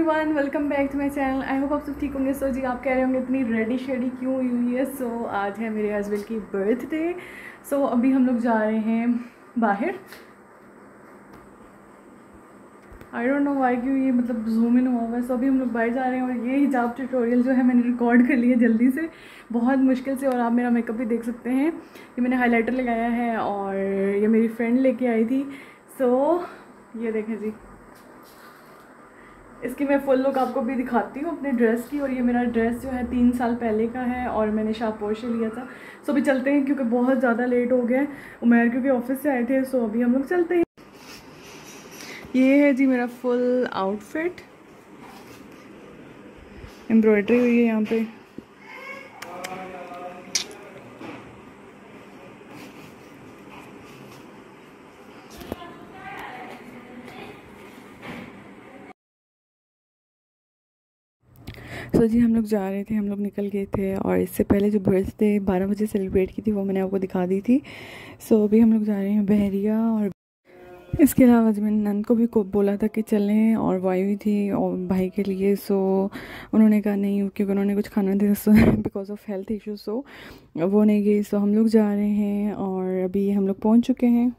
Everyone welcome back to my channel I hope आप सब ठीक होंगे। सो जी आप कह रहे होंगे इतनी रेडी शेडी क्यों हुई है? सो आज है मेरे हस्बैंड की बर्थडे सो so, अभी हम लोग जा रहे हैं बाहर। आई डोंट नो वाई क्यों ये मतलब जूम इन हुआ हुआ है। सो अभी हम लोग बाहर जा रहे हैं और ये हिजाब ट्यूटोरियल जो है मैंने रिकॉर्ड कर लिया जल्दी से। बहुत मुश्किल से और आप मेरा मेकअप भी देख सकते हैं। ये मैंने हाइलाइटर लगाया है और ये मेरी फ्रेंड लेके आई थी। सो so, ये देखें जी। इसकी मैं फुल लुक आपको भी दिखाती हूँ अपने ड्रेस की और ये मेरा ड्रेस जो है तीन साल पहले का है और मैंने शाहपुर से लिया था। सो अभी चलते हैं क्योंकि बहुत ज़्यादा लेट हो गया है। उमेर क्योंकि ऑफ़िस से आए थे सो अभी हम लोग चलते हैं। ये है जी मेरा फुल आउटफिट एम्ब्रॉयडरी हुई है यहाँ पे। सो जी, हम लोग जा रहे थे, हम लोग निकल गए थे और इससे पहले जो बर्थडे बारह बजे सेलिब्रेट की थी, वो मैंने आपको दिखा दी थी। सो अभी हम लोग जा रहे हैं बहरिया और इसके अलावा जब मैंने नंद को भी को बोला था कि चलें और वायु थी और भाई के लिए, सो उन्होंने कहा नहीं, क्योंकि उन्होंने कुछ खाना दिया so because of health issue so वो नहीं गई। सो हम लोग जा रहे हैं और अभी हम लोग पहुँच चुके हैं।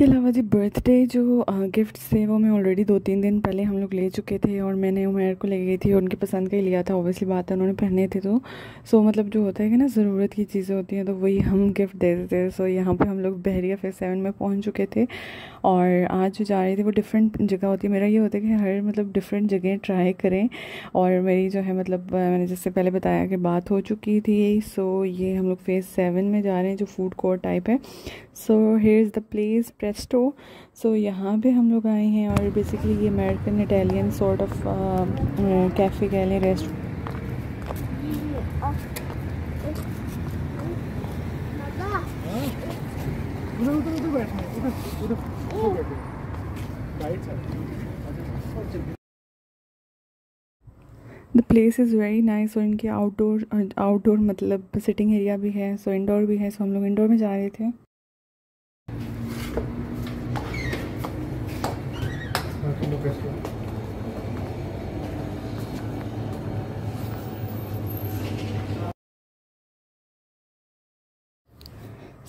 इसके अलावा जी बर्थडे जो गिफ्ट्स थे वो मैं ऑलरेडी दो तीन दिन पहले हम लोग ले चुके थे और मैंने उमेर को ले गई थी और उनकी पसंद का ही लिया था ऑब्वियसली बात है उन्होंने पहने थे तो। सो so, मतलब जो होता है कि ना ज़रूरत की चीज़ें होती हैं तो वही हम गिफ्ट दे देते हैं। सो यहाँ पे हम लोग बहरिया फेस सेवन में पहुँच चुके थे और आज जो जा रहे थे वो डिफरेंट जगह होती है। मेरा ये होता है कि हर मतलब डिफरेंट जगह ट्राई करें और मेरी जो है मतलब मैंने जिससे पहले बताया कि बात हो चुकी थी। सो ये हम लोग फेस सेवन में जा रहे हैं जो फ़ूड कोर्ट टाइप है। So here is the place Presto so यहाँ पे हम लोग आए हैं और बेसिकली ये American Italian sort of cafe कह लें rest the place is very nice और इनके आउटडोर आउटडोर मतलब सिटिंग एरिया भी है सो इंडोर भी है सो हम लोग इंडोर में जा रहे थे।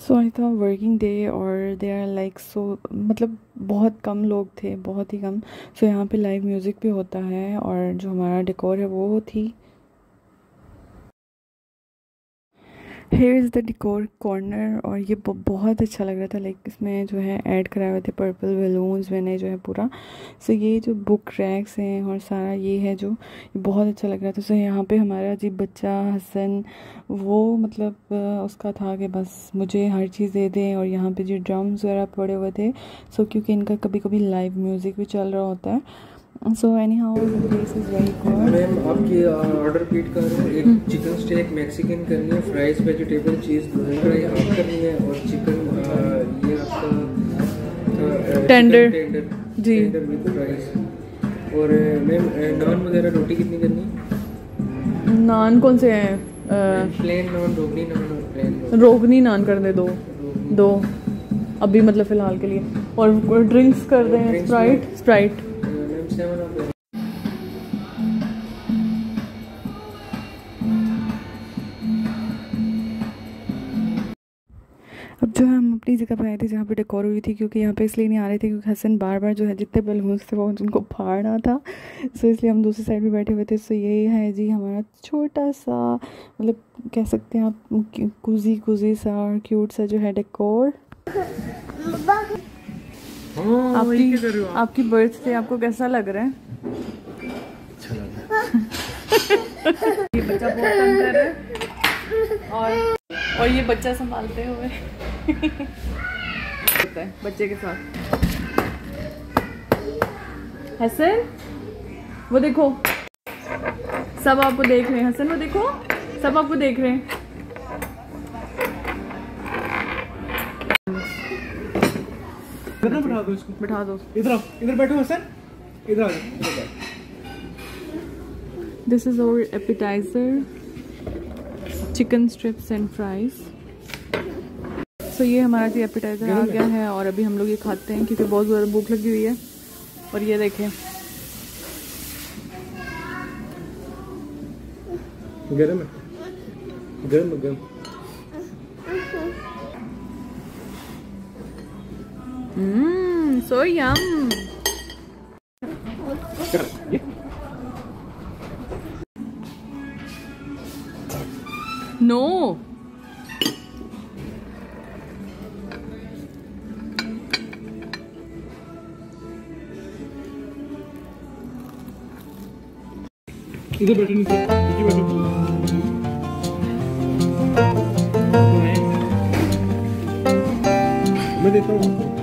सो आई था वर्किंग डे और दे आर लाइक सो मतलब बहुत कम लोग थे बहुत ही कम। सो so, यहाँ पे लाइव म्यूज़िक भी होता है और जो हमारा डेकोर है वो थी। Here is the decor corner और ये बहुत अच्छा लग रहा था लाइक इसमें जो है ऐड कराए हुए थे पर्पल बलून्स मैंने जो है पूरा। सो ये जो बुक रैक्स हैं और सारा ये है जो बहुत अच्छा लग रहा था। सो यहाँ पे हमारा जी बच्चा हसन, वो मतलब उसका था कि बस मुझे हर चीज़ दे दें और यहाँ पे जो ड्रम्स वगैरह पड़े हुए थे। सो क्योंकि इनका कभी कभी लाइव म्यूज़िक भी चल रहा होता है। So anyhow this is very good ma'am आपकी ऑर्डर रिपीट कर रहे हैं एक चिकन स्टेक मैक्सिकन करनी है फ्राइज वेजिटेबल चीज़ दो कढ़ाई हाफ़ करनी है और चिकन ये आपका टेंडर जी. टेंडर विद फ्राइज और मैम नान वगैरह रोटी कितनी करनी है? नान कौन से हैं? प्लेन नान रोगनी नान और प्लेन रोगनी नान कर दे। दो दो। अभी मतलब फ़िलहाल के लिए। और ड्रिंक्स कर दें Sprite Sprite ma'am Seven Up अब जो है हम अपनी जगह पे आए थे जहाँ पे डेकोर हुई थी, क्योंकि यहाँ पे इसलिए नहीं आ रहे थे क्योंकि हसन बार बार जो है जितने बलून्स थे वो उनको फाड़ना था। सो इसलिए हम दूसरी साइड में बैठे हुए थे। सो ये है जी हमारा छोटा सा मतलब कह सकते हैं आप कुजी कुजी सा और क्यूट सा जो है डेकोर आपकी आपकी बर्थ डे आपको कैसा लग रहा है? अच्छा लग रहा है। ये बच्चा बहुत तंग कर रहा है। और और ये बच्चा संभालते हुए। बच्चे के साथ। हसन वो देखो। सब आपको देख रहे हैं। हसन वो देखो। सब आपको देख रहे हैं। इधर ना बैठा दो इसको। बिठा दो। इधर इधर बैठो हसन। इधर आ दिस इज़ और appetizer chicken strips and fries so ये हमारा जी एपिटाइज़र आ गया है और अभी हम लोग ये खाते हैं क्योंकि बहुत ज़्यादा भूख लगी हुई है। और ये देखें। गरम है। गरम गरम। Mmm, so yum. No. इधर बैठो नीचे नीचे बैठो मैं देता हूँ आपको।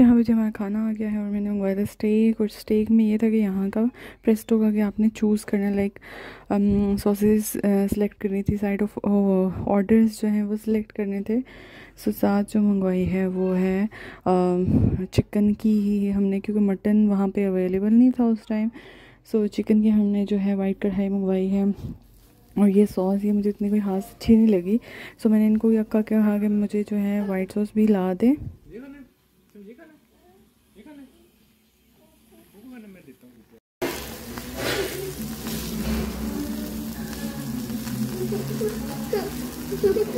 यहाँ पे जो हमारा खाना आ गया है और मैंने मंगवाया था स्टेक और स्टेक में ये था कि यहाँ का प्रेस्टो का कि आपने चूज़ करना लाइक सॉसेज सेलेक्ट करनी थी साइड ऑफ़ ऑर्डर्स जो हैं वो सिलेक्ट करने थे। सो साथ जो मंगवाई है वो है चिकन की ही हमने, क्योंकि मटन वहाँ पे अवेलेबल नहीं था उस टाइम सो चिकन की हमने जो है वाइट कढ़ाई मंगवाई है और ये सॉस ये मुझे इतनी कोई खास अच्छी नहीं लगी। सो मैंने इनको कहा कि मुझे जो है वाइट सॉस भी ला दें ये खाना है? तुम ये खाना है? ये खाना है? वो खाना मैं देता हूँ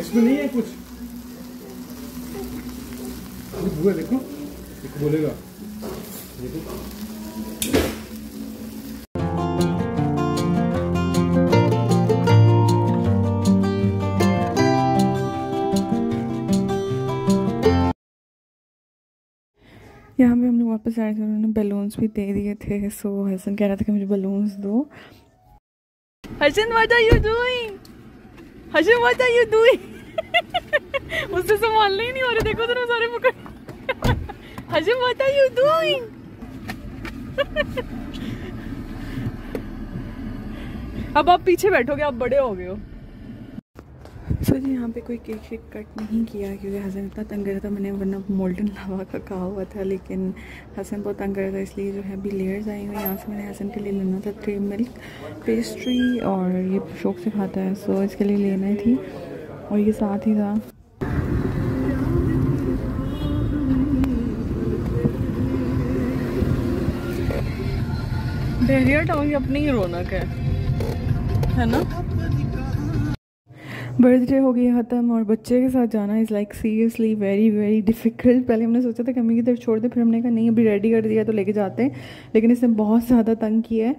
इसमें नहीं है कुछ। बुआ देखो देखो बोलेगा। देखो। यहाँ पे हम लोग वापस आए थे उन्होंने बलून्स भी दे दिए थे। सो हसन कह रहा था कि मुझे बलून्स दो। Hasan what are you doing Hasan what are you doing मुझसे संभालने ही नहीं हो रहे, देखो तो सारे पकड़ हशर व्हाट आर यू डूइंग अब आप पीछे बैठोगे, आप बड़े हो गए हो। सो जी, यहाँ पे कोई केक शेक कट नहीं किया क्योंकि हसन इतना तंग कर रहा था मैंने वरना मोल्टन लावा का कहा हुआ था, लेकिन हसन बहुत तंग कर रहा था, इसलिए जो है अभी लेयर्स आई हुई यहाँ से मैंने हसन के लिए लेना था थ्री मिल्क पेस्ट्री और ये शौक से खाता है सो इसके लिए लेना ही थी। और ये साथ ही था। बहरिया टाउन अपनी ही रौनक है। है ना? बर्थडे हो गया ख़त्म और बच्चे के साथ जाना is like seriously very very difficult पहले हमने सोचा था कि अम्मी की तरफ़ छोड़ दे, फिर हमने कहा, नहीं, अभी रेडी कर दिया तो लेके जाते हैं. लेकिन इसने बहुत ज़्यादा तंग किया है।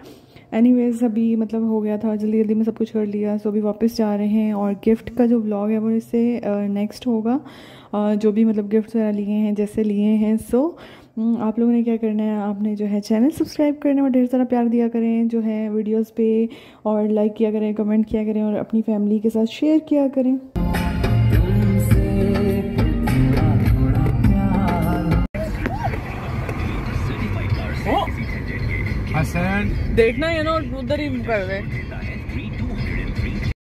एनीवेज अभी मतलब हो गया था, जल्दी जल्दी में सब कुछ कर लिया। सो अभी वापस जा रहे हैं और गिफ्ट का जो व्लॉग है, वो इससे नेक्स्ट होगा। जो भी मतलब गिफ्ट वगैरह लिए हैं, जैसे लिए हैं सो आप लोगों ने क्या करना है? आपने जो है चैनल सब्सक्राइब करने और ढेर सारा प्यार दिया करें जो है वीडियोस पे और लाइक किया करें कमेंट किया करें और अपनी फैमिली के साथ शेयर किया करें। देखना है ना उधर ही कर रहे